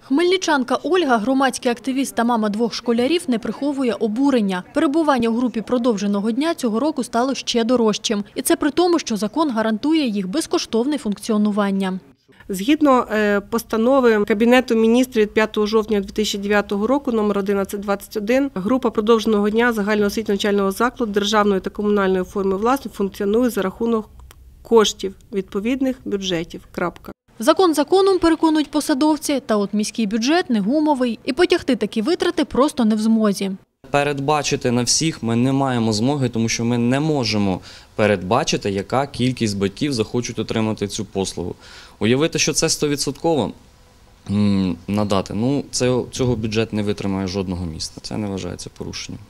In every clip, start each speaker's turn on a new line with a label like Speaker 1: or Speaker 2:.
Speaker 1: Хмельничанка Ольга, громадський активіст та мама двох школярів, не приховує обурення. Перебування у групі продовженого дня цього року стало ще дорожчим. І це при тому, що закон гарантує їх безкоштовне функціонування.
Speaker 2: Згідно е, постанови Кабінету міністрів від 5 жовтня 2009 року номер 1121, група продовженого дня загальноосвітньо навчального закладу державної та комунальної форми власності функціонує за рахунок коштів відповідних бюджетів. Крапка.
Speaker 1: Закон законом, переконують посадовці, та от міський бюджет не гумовий, і потягти такі витрати просто не в змозі.
Speaker 3: Передбачити на всіх ми не маємо змоги, тому що ми не можемо передбачити, яка кількість батьків захочуть отримати цю послугу. Уявити, що це 100% надати, ну це, цього бюджет не витримає жодного міста. Це не вважається порушенням.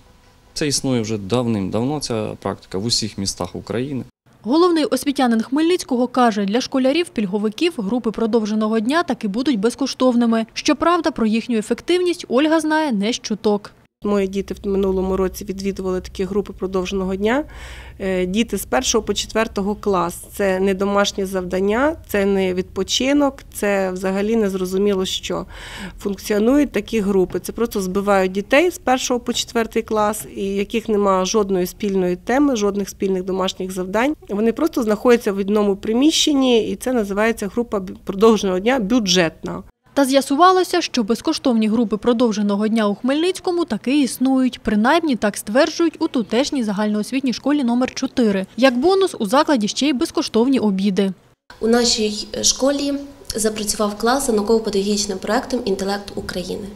Speaker 3: Це існує вже давним-давно, ця практика в усіх містах України.
Speaker 1: Головний освітянин Хмельницького каже, для школярів-пільговиків групи продовженого дня таки будуть безкоштовними. Щоправда, про їхню ефективність Ольга знає не чуток.
Speaker 2: Мої діти в минулому році відвідували такі групи продовженого дня. Е, Діти з 1 по 4 клас. Це не домашнє завдання, це не відпочинок, це взагалі не зрозуміло, що функціонують такі групи. Це просто збивають дітей з 1 по 4 клас, і яких немає жодної спільної теми, жодних спільних домашніх завдань. Вони просто знаходяться в одному приміщенні, і це називається група продовженого дня бюджетна.
Speaker 1: Та з'ясувалося, що безкоштовні групи продовженого дня у Хмельницькому таки існують. Принаймні так стверджують у тутешній загальноосвітній школі номер 4 Як бонус у закладі ще й безкоштовні обіди.
Speaker 4: У нашій школі запрацював клас за науково-педагогічним проектом Інтелект України.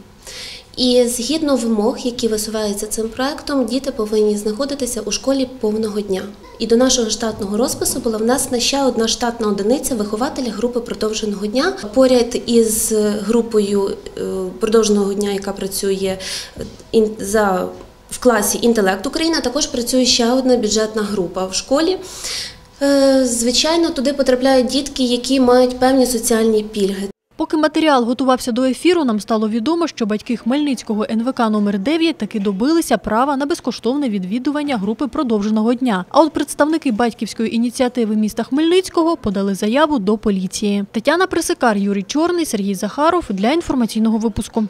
Speaker 4: І згідно вимог, які висуваються цим проектом, діти повинні знаходитися у школі повного дня. І до нашого штатного розпису була внесена ще одна штатна одиниця вихователя групи продовженого дня. Поряд із групою е, продовженого дня, яка працює за в класі Інтелект Україна, також працює ще одна бюджетна група в школі. Е, Звичайно, туди потрапляють дітки, які мають певні соціальні пільги.
Speaker 1: Поки матеріал готувався до ефіру, нам стало відомо, що батьки Хмельницького НВК номер 9 таки добилися права на безкоштовне відвідування групи продовженого дня. А от представники батьківської ініціативи міста Хмельницького подали заяву до поліції. Тетяна Присикар, Юрій Чорний, Сергій Захаров для інформаційного випуску.